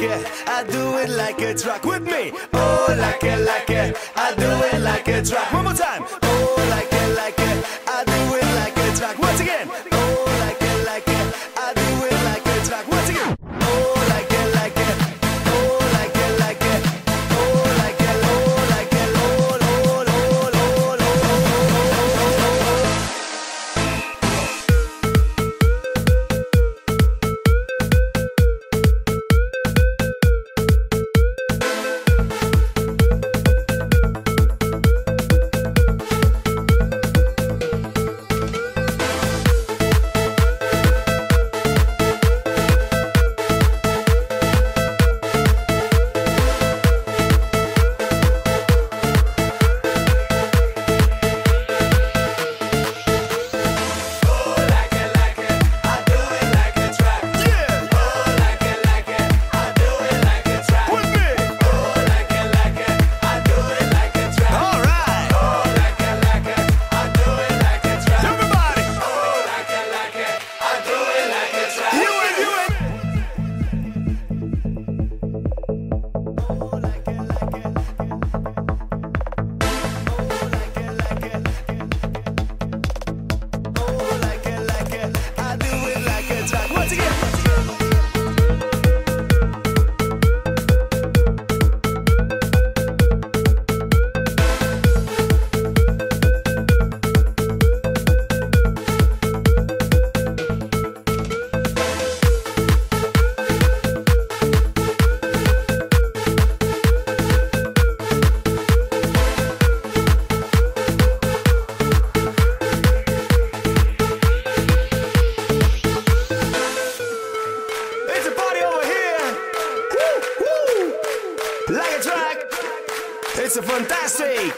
like it, I do it like a track with me. Oh, like it, like it, I do it like a track. One more time. Oh, like it, like it, I do it like a track. Once again. Oh, Like a track. It's a fantastic.